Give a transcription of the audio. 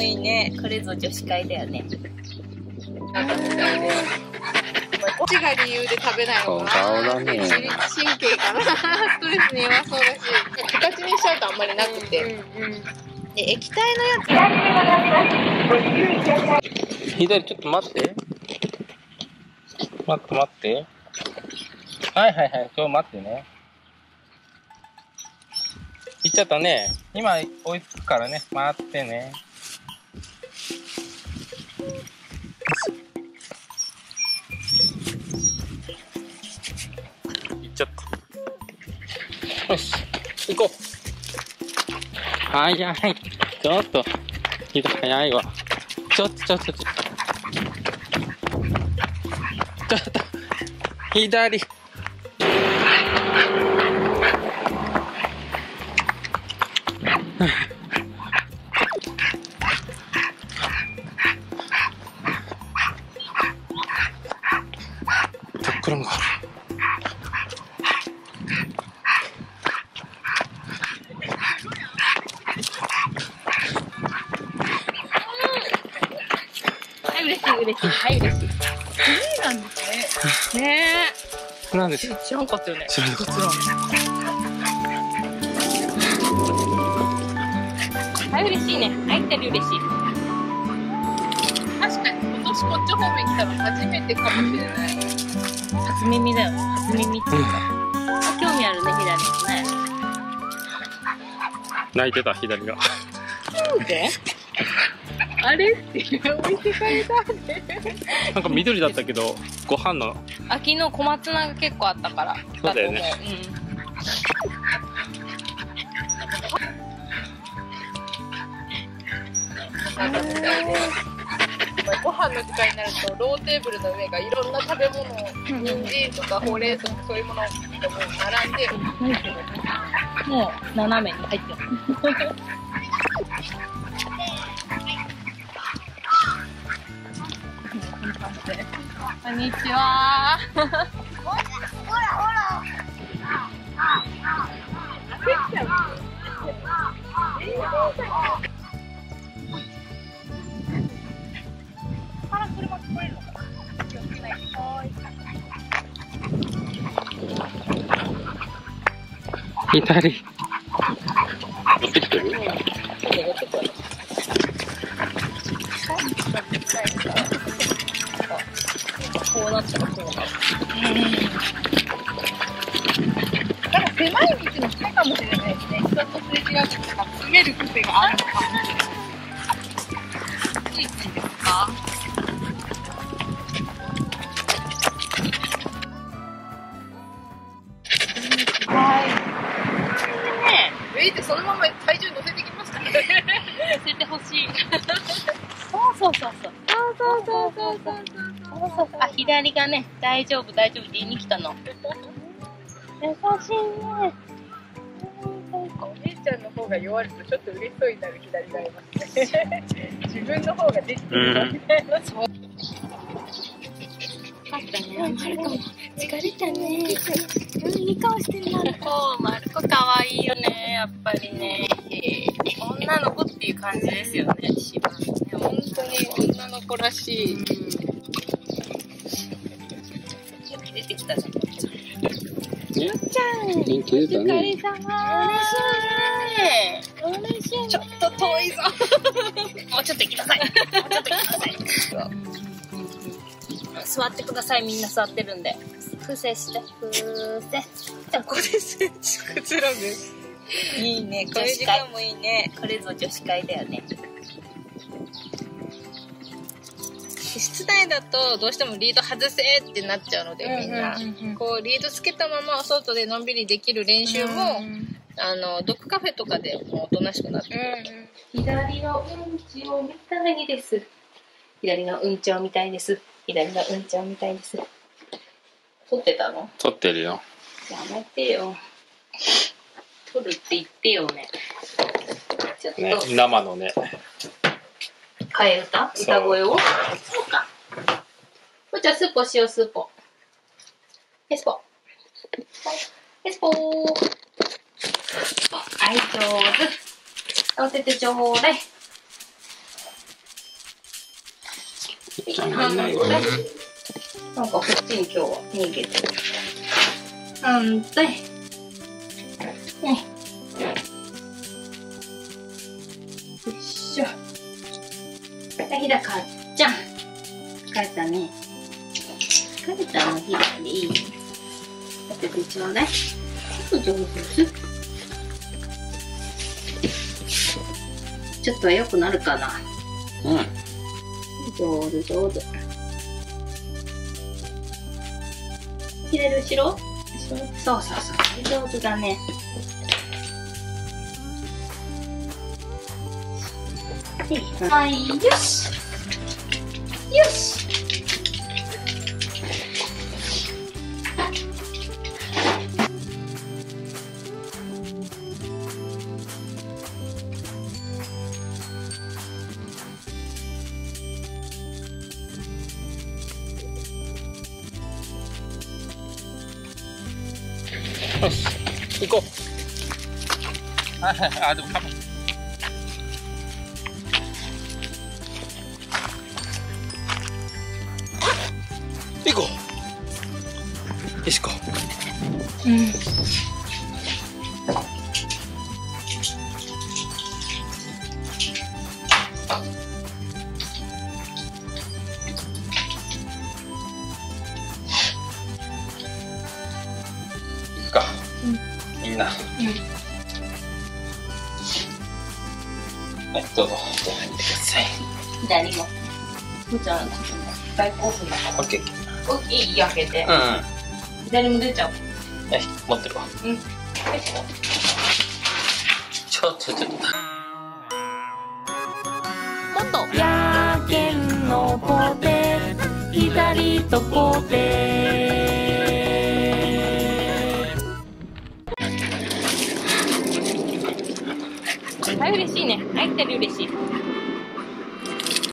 いいね。これぞ女子会だよね。こっちが理由で食べないのかなそう顔だね自律神経かなストレスに弱そうだし。形にしちゃうとあんまりなくて。で、液体のや左ちょっと待って。待って待って。はいはいはい、ちょっと待ってね。行っちゃったね。今追いつくからね。待ってね。よし、行こう。早い。ちょっと、左早いわ。ちょっとちょっとちょっと。ちょっと、左。嬉しい、嬉しい。はい、嬉しい。つ。ねなんです。知らんかったよね。知らなかった。はい、嬉しいね。はい、二人嬉しい。確かに今年こっち方面来たの初めてかもしれない。初耳だよね。初耳っていうか。あ興味あるね、左ね。泣いてた、左が。なんで？あれって置いてかれたって。なんか緑だったけど、ご飯の、秋の小松菜が結構あったから。そうだよねう。なん。ご飯の時間になるとローテーブルの上がいろんな食べ物人参とかほうれん草とかそういうものがもう並んでうん。もう、斜めに入ってる。こんにちは。左。持ってきてるったらこうなる。なん。か狭い道の癖かもしれないですね人とすれ違う時とか詰める癖があるのかもしれないついついですかはいねえ、ウェイってそのまま体重乗せてきましたね。乗せてほしい。そうそう。そうそうそうそうそうそうそうあ、左がね、大丈夫、大丈夫って言いに来たの。優しいね。お姉ちゃんの方が弱るとちょっと嬉しそうになる左がいますね。自分の方ができてるなみたいな。そう。かったね。マルコも疲れたね。うん、いい顔してるマルコ。マルコ可愛いよね、やっぱりね。女の子っていう感じですよね、しば。本当に女の子らしい。ねちゃん。元気出たね。嬉しい。嬉しい。ちょっと遠いぞ。もうちょっと行きなさい。もうちょっと行きなさい。座ってください。みんな座ってるんで。伏せして。伏せ。ここです。くつろぐ。いいね。こういう時間もいいね。これぞ女子会だよね。室内だとどうしてもリード外せってなっちゃうのでみんな、こうリードつけたままお外でのんびりできる練習も、あのドッグカフェとかでもうおとなしくなってくる、左のうんちを見たいです。左のうんちを見たいです。左のうんちを見たいです。撮ってたの？撮ってるよ。やめてよ。撮るって言ってよね。ちょっと、ね、生のね。替え歌？歌声を？じゃあスーポしよう、スーポ。エスポ。エスポー。はい、上手。合わせてちょうだい。なんかこっちに今日は逃げてる。反対。ね。よいしょ。はい、ひだかっちゃん。疲れたね。疲れたのひだでいい。当ててちょうだい。ちょっと上手です。ちょっとは良くなるかな。うん上手上手。左後ろ？後ろ？そうそうそう。上手だね。はい、よし。よし。よし行こうはいはいあでもみんなはいどうぞじゃあ入ってください左も。ふーちゃん、大興奮だ。オッケーおいい、開けて。うん左も出ちゃう。はい持ってるわうん。ちょっとちょっと元やけんのこて左とこてってる嬉しい。